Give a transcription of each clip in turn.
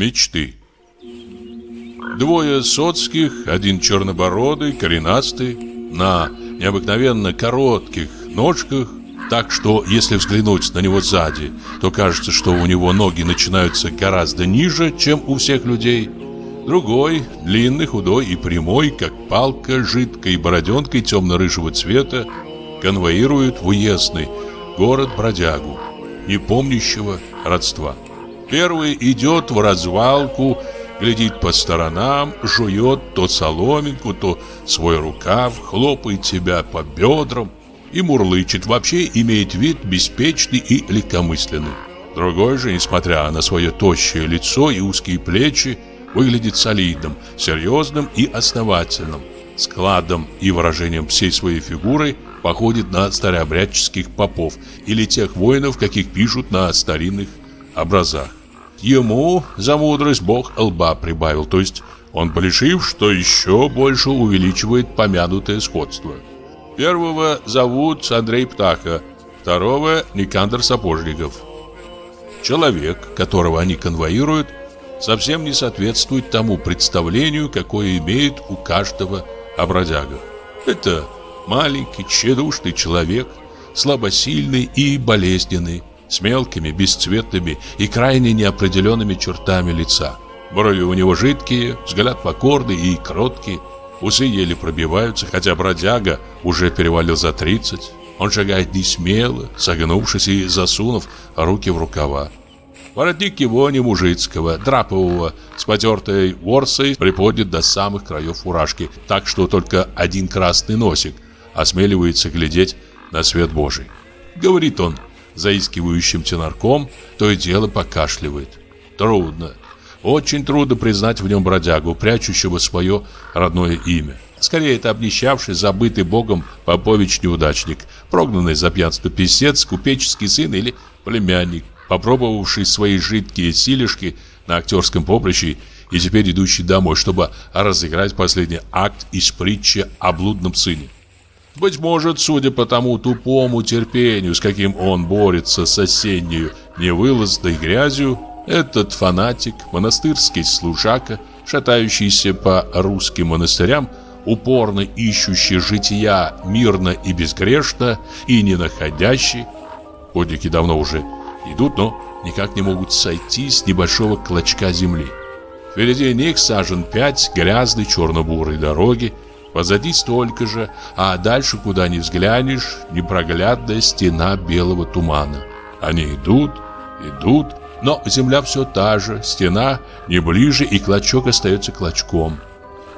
Мечты. Двое соцких, один чернобородый, коренастый, на необыкновенно коротких ножках, так что, если взглянуть на него сзади, то кажется, что у него ноги начинаются гораздо ниже, чем у всех людей. Другой, длинный, худой и прямой, как палка, жидкой бороденкой темно-рыжего цвета, конвоирует в уездный город бродягу, не помнящего родства. Первый идет в развалку, глядит по сторонам, жует то соломинку, то свой рукав, хлопает себя по бедрам и мурлычет, вообще имеет вид беспечный и легкомысленный. Другой же, несмотря на свое тощее лицо и узкие плечи, выглядит солидным, серьезным и основательным. Складом и выражением всей своей фигуры походит на старообрядческих попов или тех воинов, каких пишут на старинных образах. Ему за мудрость Бог лба прибавил, то есть он полишив, что еще больше увеличивает помянутое сходство. Первого зовут Андрей Птаха, второго Никандр Сапожников. Человек, которого они конвоируют, совсем не соответствует тому представлению, какое имеет у каждого о бродягах. Это маленький, тщедушный человек, слабосильный и болезненный, с мелкими, бесцветными и крайне неопределенными чертами лица. Брови у него жидкие, взгляд покорный и кроткий, усы еле пробиваются, хотя бродяга уже перевалил за 30. Он шагает не смело, согнувшись и засунув руки в рукава. Воротник его не мужицкого, драпового, с потертой ворсой приподнят до самых краев фуражки, так что только один красный носик осмеливается глядеть на свет Божий. Говорит он, заискивающим тенарком, то и дело покашливает. Трудно, очень трудно признать в нем бродягу, прячущего свое родное имя. Скорее, это обнищавший, забытый богом попович-неудачник, прогнанный за пьянство писец, купеческий сын или племянник, попробовавший свои жидкие силишки на актерском поприще и теперь идущий домой, чтобы разыграть последний акт из притчи о блудном сыне. Быть может, судя по тому тупому терпению, с каким он борется с осенней невылазной грязью, этот фанатик, монастырский служака, шатающийся по русским монастырям, упорно ищущий жития мирно и безгрешно и не находящий, подники давно уже идут, но никак не могут сойти с небольшого клочка земли. Впереди них сажен пять грязной черно-бурой дороги, Позади столько же, а дальше, куда ни взглянешь, непроглядная стена белого тумана. Они идут, идут, но земля все та же, стена не ближе, и клочок остается клочком.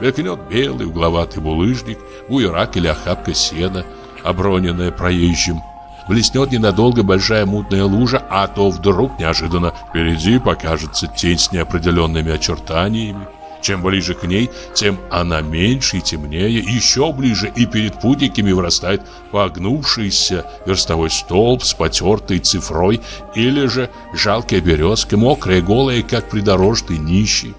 Мелькнет белый угловатый булыжник, буерак или охапка сена, оброненная проезжим. Блеснет ненадолго большая мутная лужа, а то вдруг неожиданно впереди покажется тень с неопределенными очертаниями. Чем ближе к ней, тем она меньше и темнее, еще ближе, и перед путниками вырастает погнувшийся верстовой столб с потертой цифрой, или же жалкая березка, мокрая, голая, как придорожный нищий.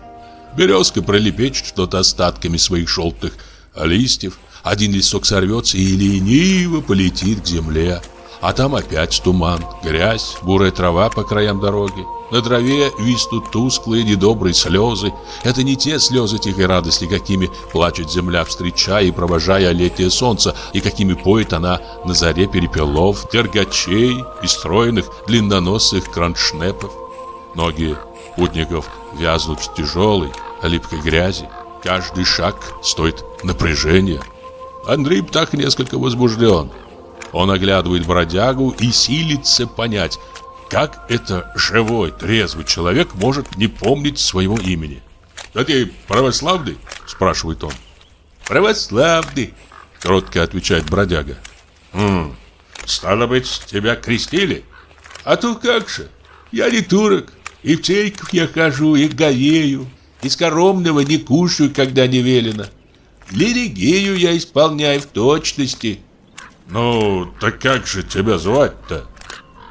Березка пролепечет что-то остатками своих желтых листьев, один листок сорвется и лениво полетит к земле. А там опять туман, грязь, бурая трава по краям дороги. На траве виснут тусклые, недобрые слезы. Это не те слезы тихой радости, какими плачет земля, встречая и провожая летнее солнце, и какими поет она на заре перепелов, тергачей и стройных длинноносых кроншнепов. Ноги путников вязнут в тяжелой, липкой грязи. Каждый шаг стоит напряжения. Андрей Птах несколько возбужден. Он оглядывает бродягу и силится понять, как это живой, трезвый человек может не помнить своего имени. «Да ты православный?» – спрашивает он. «Православный», – кротко отвечает бродяга. «Хм, стало быть, тебя крестили?» «А то как же, я не турок, и в церковь я хожу, и говею, и скоромного не кушаю, когда не велено. Лиригею я исполняю в точности». Ну, так как же тебя звать-то?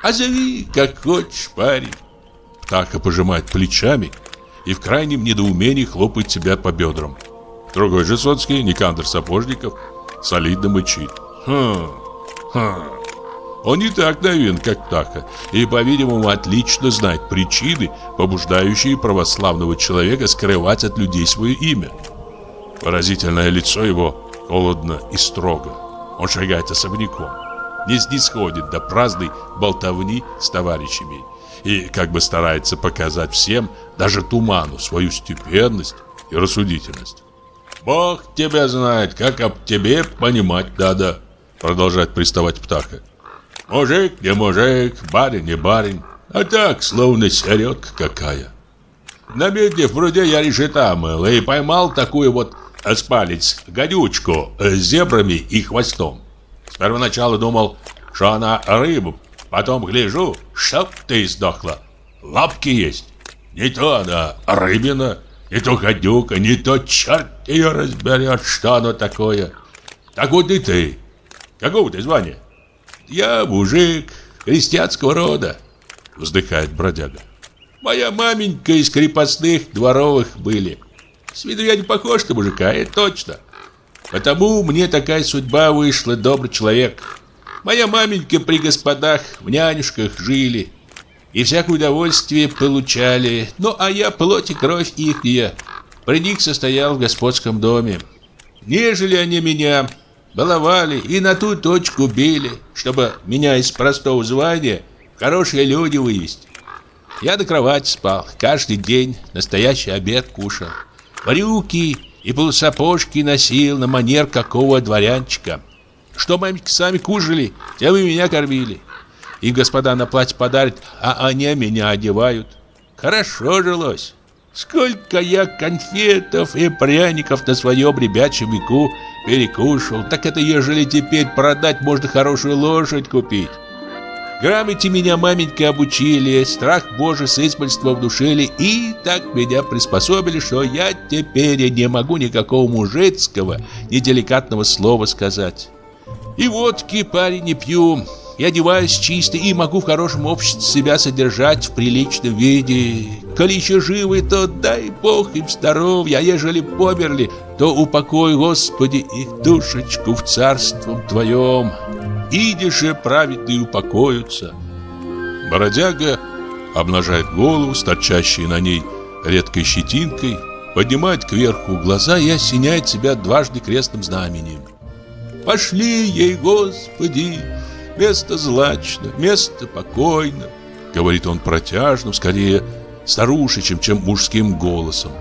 А зови, как хочешь, парень. Птаха пожимает плечами и в крайнем недоумении хлопает тебя по бедрам. Другой же Соцкий, Никандр Сапожников, солидно мычит. Хм, хм. Он не так наивен, как Птаха, и, по-видимому, отлично знает причины, побуждающие православного человека скрывать от людей свое имя. Поразительное лицо его холодно и строго. Он шагает особняком, не снисходит до праздной болтовни с товарищами и как бы старается показать всем, даже туману, свою степенность и рассудительность. «Бог тебя знает, как об тебе понимать надо», продолжает приставать Птаха. «Мужик не мужик, барин не барин, а так, словно середка какая». На медне в пруде я решета мыл и поймал такую вот спалец, гадючку с зебрами и хвостом. С первоначала думал, что она рыба, потом гляжу, чтоб ты сдохла. Лапки есть. Не то она рыбина, не то гадюка, не то черт ее разберет, что оно такое. Так вот и ты. Какого ты звания? Я мужик крестьянского рода, вздыхает бродяга. Моя маменька из крепостных дворовых были. С виду похож на мужика, это точно. Потому мне такая судьба вышла, добрый человек. Моя маменька при господах в нянюшках жили. И всякое удовольствие получали. Ну, а я плоть и кровь ихняя. При них состоял в господском доме. Нежели они меня баловали и на ту точку били, чтобы меня из простого звания хорошие люди вывести. Я до кровати спал, каждый день настоящий обед кушал. Брюки и полусапожки носил на манер какого дворянчика. Что мамки сами кушали, тем и меня кормили. Им господа на платье подарят, а они меня одевают. Хорошо жилось. Сколько я конфетов и пряников на своем ребячьем веку перекушал, так это ежели теперь продать, можно хорошую лошадь купить. Грамоте меня маменька обучили, страх Божий с избольства внушили и так меня приспособили, что я теперь не могу никакого мужицкого, неделикатного слова сказать. И водки, парень, не пью, я одеваюсь чисто и могу в хорошем обществе себя содержать в приличном виде. Коли еще живы, то дай Бог им здоровья, а ежели померли, то упокой, Господи, их душечку в царством Твоем. Иди же, праведные упокоятся. Бородяга обнажает голову торчащей на ней редкой щетинкой, поднимает кверху глаза и осеняет себя дважды крестным знамением. «Пошли ей, Господи, место злачно, место покойно», говорит он протяжным, скорее старушечим, чем мужским голосом.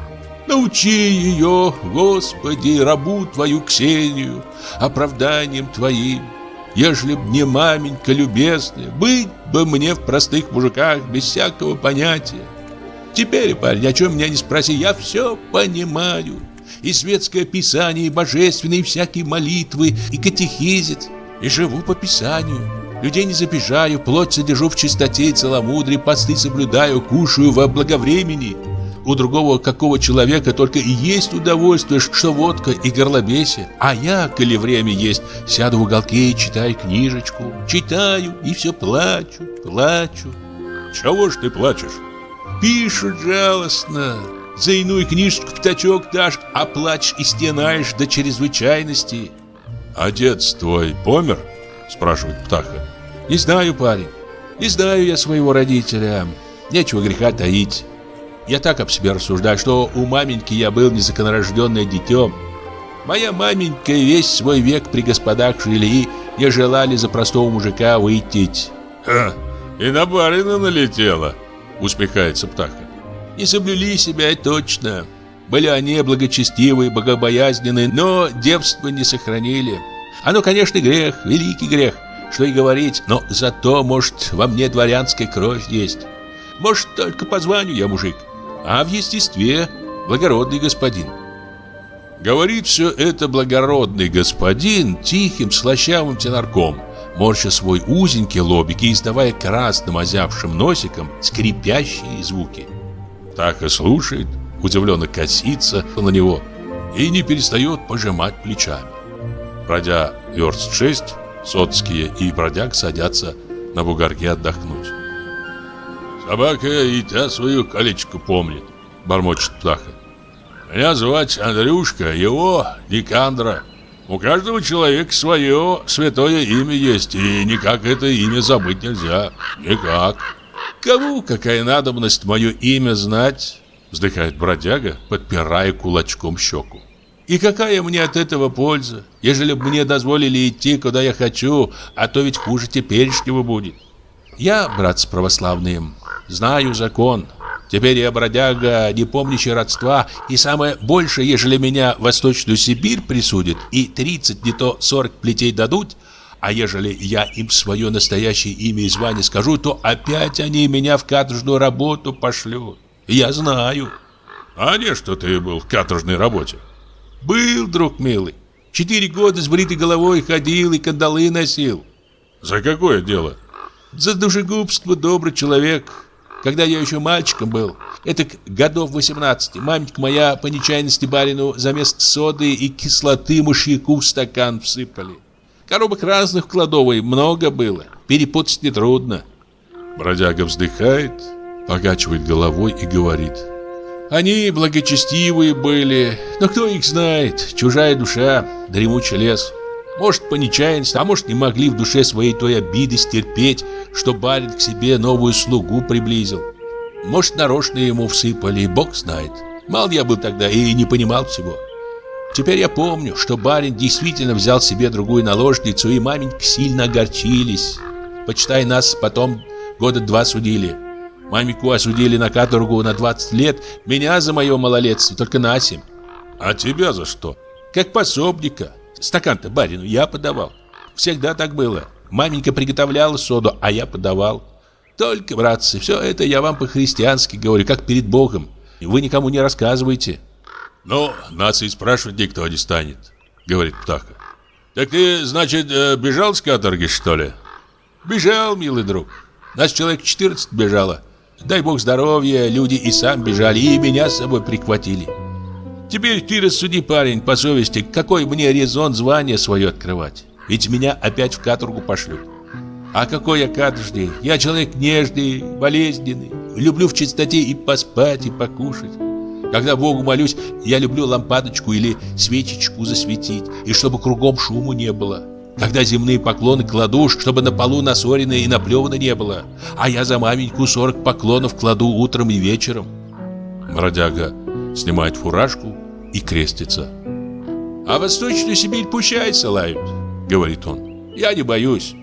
Научи ее, Господи, рабу Твою Ксению, оправданием Твоим. Ежели б не маменька любезная, быть бы мне в простых мужиках без всякого понятия. Теперь, парень, о чем меня не спроси, я все понимаю. И светское писание, и божественные, и всякие молитвы, и катехизит. И живу по писанию. Людей не забежаю, плоть содержу в чистоте и целомудрии, посты соблюдаю, кушаю во благовремени. У другого какого человека только и есть удовольствие, что водка и горлобесие. А я, коли время есть, сяду в уголке и читаю книжечку. Читаю и все плачу, плачу. Чего ж ты плачешь? Пишут жалостно. За иную книжечку пятачок дашь, а плачешь и стенаешь до чрезвычайности. Отец твой помер? Спрашивает Птаха. Не знаю, парень. Не знаю я своего родителя. Нечего греха таить. Я так об себе рассуждаю, что у маменьки я был незаконорожденное дитё. Моя маменька весь свой век при господах жили и не желали за простого мужика выйти. Ха, и на барина налетела, усмехается Птаха. Не соблюли себя точно. Были они благочестивые, богобоязненные, но девство не сохранили. Оно, конечно, грех, великий грех, что и говорить, но зато, может, во мне дворянская кровь есть. Может, только по званию я мужик а в естестве благородный господин. Говорит все это благородный господин тихим, слащавым тенарком, морща свой узенький лобик и издавая красным озявшим носиком скрипящие звуки. Так и слушает, удивленно косится на него и не перестает пожимать плечами. Пройдя верст шесть, соцкие и бродяг садятся на бугорке отдохнуть. Собака и та свою колечко помнит, бормочет птаха. Меня звать Андрюшка, его Никандра. У каждого человека свое святое имя есть, и никак это имя забыть нельзя. Никак. Кому какая надобность мое имя знать? Вздыхает бродяга, подпирая кулачком щеку. И какая мне от этого польза, ежели бы мне дозволили идти, куда я хочу, а то ведь хуже теперешнего будет. Я, братцы православные, знаю закон. Теперь я бродяга, не помнящий родства, и самое большее, ежели меня в Восточную Сибирь присудят, и 30, не то 40 плетей дадут, а ежели я им свое настоящее имя и звание скажу, то опять они меня в каторжную работу пошлют. Я знаю. А не, что ты был в каторжной работе? Был, друг милый. Четыре года с бритой головой ходил и кандалы носил. За какое дело? За душегубство, добрый человек. Когда я еще мальчиком был, это годов 18, маменька моя по нечаянности барину за место соды и кислоты мышьяку в стакан всыпали. Коробок разных в кладовой много было, перепутать нетрудно. Бродяга вздыхает, покачивает головой и говорит. Они благочестивые были, но кто их знает, чужая душа, дремучий лес. Может, по нечаянности, а может, не могли в душе своей той обиды стерпеть, что барин к себе новую слугу приблизил. Может, нарочно ему всыпали, бог знает. Мал я был тогда и не понимал всего. Теперь я помню, что барин действительно взял себе другую наложницу, и маменька сильно огорчились. Почитай, нас потом года два судили. Мамику осудили на каторгу на 20 лет, меня за мое малолетство только на 7. А тебя за что? Как пособника. Стакан-то барину я подавал. Всегда так было. Маменька приготовляла соду, а я подавал. Только, братцы, все это я вам по-христиански говорю, как перед Богом. И вы никому не рассказывайте. Ну, нас и спрашивать никто не станет, говорит Птаха. Так ты, значит, э, бежал с каторги, что ли? Бежал, милый друг. Нас человек 14 бежало. Дай бог здоровья, люди и сам бежали, и меня с собой прихватили. Теперь ты рассуди, парень, по совести, какой мне резон звание свое открывать? Ведь меня опять в каторгу пошлют. А какой я каторжный? Я человек нежный, болезненный. Люблю в чистоте и поспать, и покушать. Когда Богу молюсь, я люблю лампадочку или свечечку засветить, и чтобы кругом шуму не было. Когда земные поклоны кладу, чтобы на полу насорено и наплевано не было. А я за маменьку сорок поклонов кладу утром и вечером. Бродяга снимает фуражку и крестится. А Восточную Сибирь пущай ссылают, говорит он. Я не боюсь.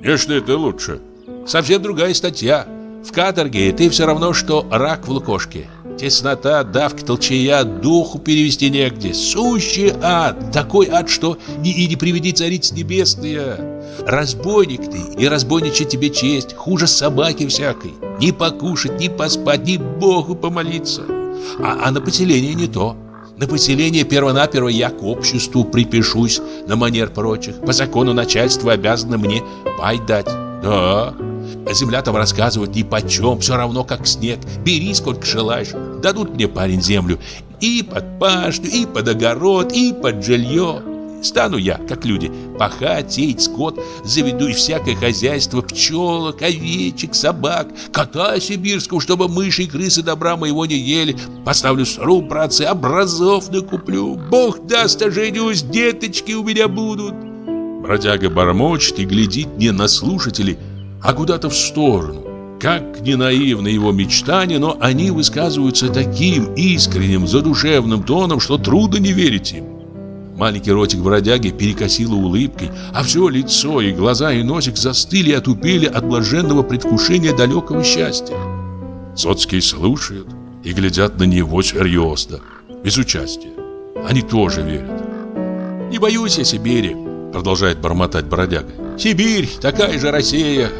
Не что это лучше. Совсем другая статья. В каторге ты все равно, что рак в лукошке. Теснота, давка, толчая, духу перевести негде. Сущий ад. Такой ад, что ни и не приведи цариц небесная. Разбойник ты, и разбойничать тебе честь. Хуже собаки всякой. Ни покушать, ни поспать, ни Богу помолиться. А, а на поселение не то. На поселение первонаперво я к обществу припишусь на манер прочих. По закону начальство обязано мне пай дать. Да, Земля там рассказывать ни почем, все равно как снег. Бери сколько желаешь. Дадут мне, парень, землю и под пашню, и под огород, и под жилье. Стану я, как люди, пахать, сеять скот, заведу и всякое хозяйство, пчелок, овечек, собак, кота сибирского, чтобы мыши и крысы добра моего не ели. Поставлю сруб, братцы, образов накуплю. Бог даст, оженюсь, деточки у меня будут. Бродяга бормочет и глядит не на слушателей, а куда-то в сторону. Как не наивны его мечтания, но они высказываются таким искренним, задушевным тоном, что трудно не верить им. Маленький ротик бродяги перекосило улыбкой, а все лицо и глаза и носик застыли и отупели от блаженного предвкушения далекого счастья. Соцкие слушают и глядят на него серьезно, без участия. Они тоже верят. «Не боюсь я Сибири», — продолжает бормотать бродяга. «Сибирь, такая же Россия,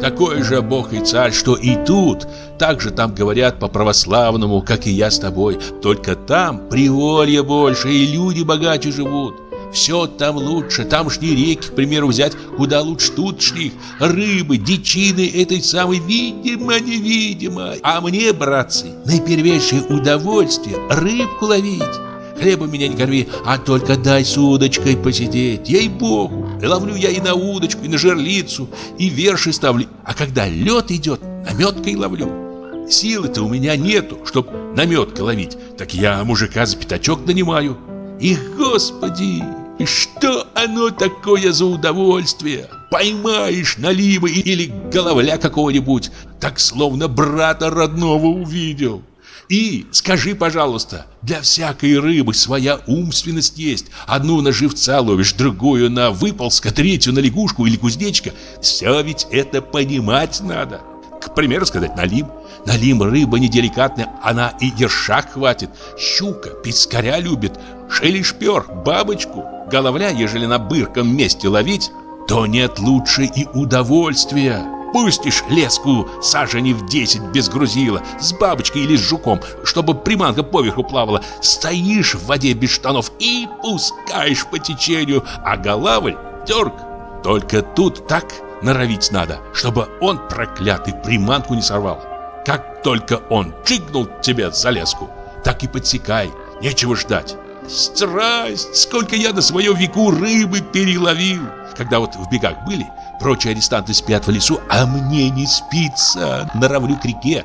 такой же Бог и Царь, что и тут, так же там говорят по-православному, как и я с тобой. Только там приволье больше, и люди богаче живут. Все там лучше, тамшние реки, к примеру, взять куда лучше тутшних. Рыбы, дичины этой самой видимо-невидимо. А мне, братцы, наипервейшее удовольствие рыбку ловить. Хлеба меня не корми, а только дай с удочкой посидеть, ей-богу. Ловлю я и на удочку, и на жерлицу, и верши ставлю. А когда лед идет, наметкой ловлю. Силы-то у меня нету, чтоб наметкой ловить. Так я мужика за пятачок нанимаю. И, господи, что оно такое за удовольствие? Поймаешь налива или головля какого-нибудь, так словно брата родного увидел. И скажи, пожалуйста, для всякой рыбы своя умственность есть. Одну на живца ловишь, другую на выползка, третью на лягушку или кузнечка. Все ведь это понимать надо. К примеру сказать, налим. Налим рыба неделикатная, она и ершак хватит. Щука, пескаря любит, шелешпер, бабочку. Головля, ежели на бырком месте ловить, то нет лучше и удовольствия. Пустишь леску сажени в 10 без грузила, с бабочкой или с жуком, чтобы приманка поверху плавала. Стоишь в воде без штанов и пускаешь по течению, а голавль дерг. Только тут так норовить надо, чтобы он, проклятый, приманку не сорвал. Как только он чикнул тебе за леску, так и подсекай, нечего ждать. Страсть! Сколько я на своем веку рыбы переловил! Когда вот в бегах были, прочие арестанты спят в лесу, а мне не спится, норовлю к реке.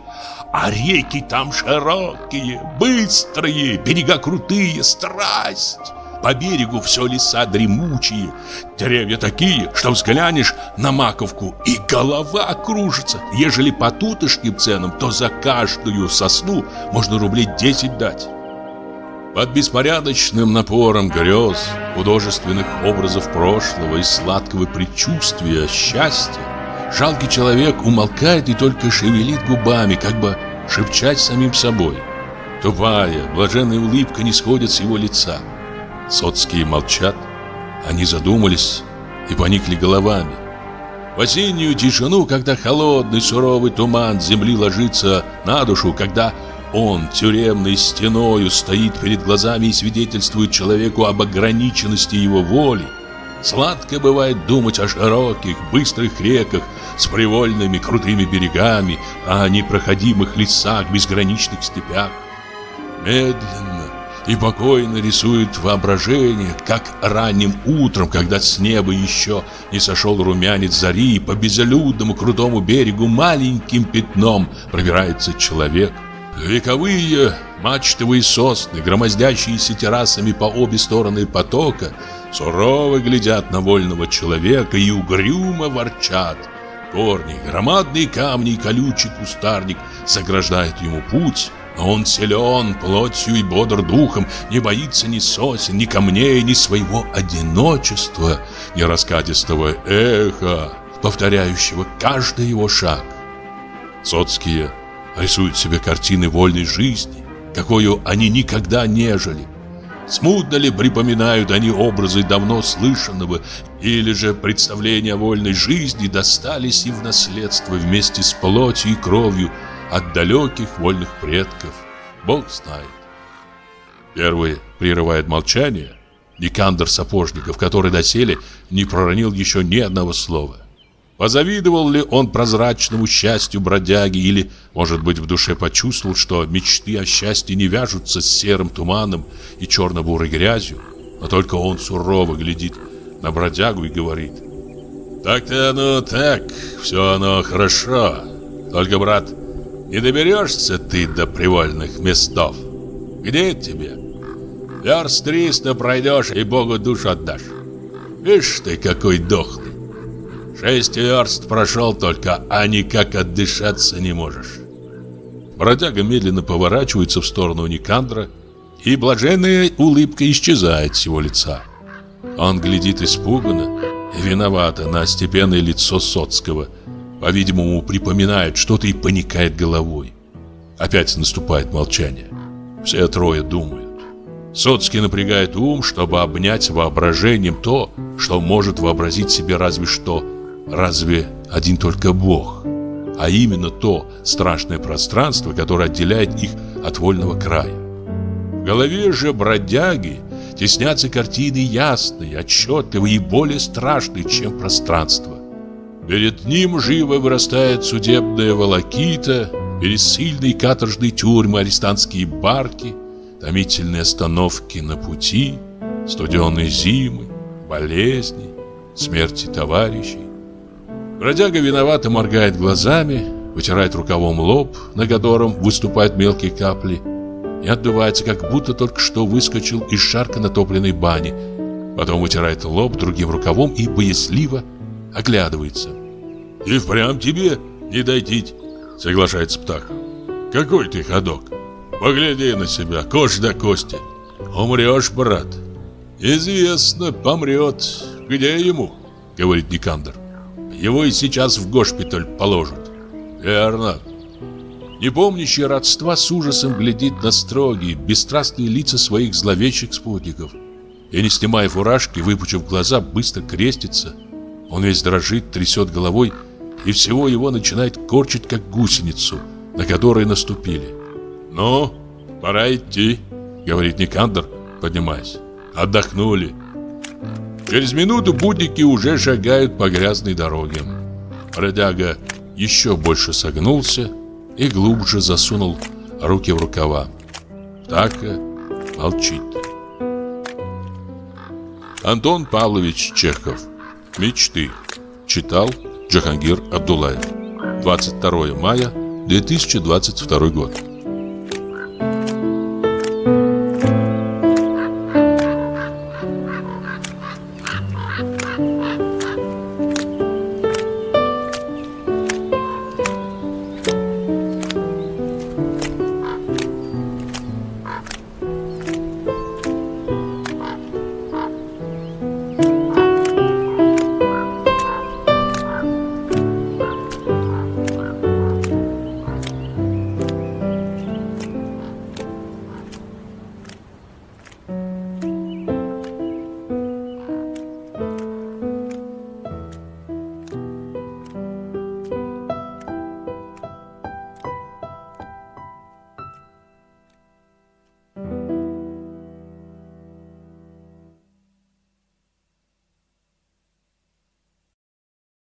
А реки там широкие, быстрые, берега крутые, страсть! По берегу все леса дремучие, деревья такие, что взглянешь на маковку и голова кружится. Ежели по тутошним ценам, то за каждую сосну можно рублей 10 дать. Под беспорядочным напором грез, художественных образов прошлого и сладкого предчувствия счастья, жалкий человек умолкает и только шевелит губами, как бы шепчать самим собой. Тупая, блаженная улыбка не сходит с его лица. Соцкие молчат, они задумались и поникли головами. В осеннюю тишину, когда холодный суровый туман земли ложится на душу, когда он тюремной стеною стоит перед глазами и свидетельствует человеку об ограниченности его воли. Сладко бывает думать о широких, быстрых реках с привольными крутыми берегами, о непроходимых лесах, безграничных степях. Медленно и покойно рисует воображение, как ранним утром, когда с неба еще не сошел румянец зари, по безлюдному крутому берегу маленьким пятном пробирается человек – Вековые мачтовые сосны, громоздящиеся террасами по обе стороны потока, сурово глядят на вольного человека и угрюмо ворчат. Корни, громадные камни и колючий кустарник заграждают ему путь, но он силен плотью и бодр духом, не боится ни сосен, ни камней, ни своего одиночества, ни раскатистого эха, повторяющего каждый его шаг. Соцкие рисуют себе картины вольной жизни, какую они никогда не жили. Смутно ли припоминают они образы давно слышанного, или же представления о вольной жизни достались им в наследство вместе с плотью и кровью от далеких вольных предков? Бог знает. Первый прерывает молчание Никандр Сапожников, который доселе не проронил еще ни одного слова. Позавидовал ли он прозрачному счастью бродяги или, может быть, в душе почувствовал, что мечты о счастье не вяжутся с серым туманом и черно-бурой грязью, но только он сурово глядит на бродягу и говорит «Так-то оно так, все оно хорошо, только, брат, не доберешься ты до привольных местов. Где тебе? Верст триста пройдешь и Богу душу отдашь. Видишь ты, какой дохлый. Шесть верст прошел только, а никак отдышаться не можешь. Бродяга медленно поворачивается в сторону Никандра, и блаженная улыбка исчезает с его лица. Он глядит испуганно виновато на степенное лицо Соцкого, по-видимому, припоминает что-то и паникает головой. Опять наступает молчание. Все трое думают. Соцкий напрягает ум, чтобы обнять воображением то, что может вообразить себе разве что разве один только Бог, а именно то страшное пространство, которое отделяет их от вольного края. В голове же бродяги теснятся картины ясные, отчетливые и более страшные, чем пространство. Перед ним живо вырастает судебная волокита, пересыльные каторжные тюрьмы, арестантские барки, томительные остановки на пути, студеные зимы, болезни, смерти товарищей. Бродяга виновато моргает глазами, вытирает рукавом лоб, на котором выступают мелкие капли, и отдувается, как будто только что выскочил из шарко натопленной бани. Потом вытирает лоб другим рукавом и боязливо оглядывается. «И впрямь тебе не дойти», — соглашается Птах. «Какой ты ходок? Погляди на себя, кожа до кости. Умрешь, брат». «Известно, помрет. Где ему?» — говорит Никандр. «Его и сейчас в госпиталь положат». «Верно». Непомнящий родства с ужасом глядит на строгие, бесстрастные лица своих зловещих спутников. И не снимая фуражки, выпучив глаза, быстро крестится. Он весь дрожит, трясет головой, и всего его начинает корчить, как гусеницу, на которой наступили. «Ну, пора идти», — говорит Никандр, поднимаясь. «Отдохнули». Через минуту будники уже шагают по грязной дороге. Бродяга еще больше согнулся и глубже засунул руки в рукава. Птаха молчит. Антон Павлович Чехов. Мечты. Читал Джахангир Абдулаев. 22 мая 2022 год.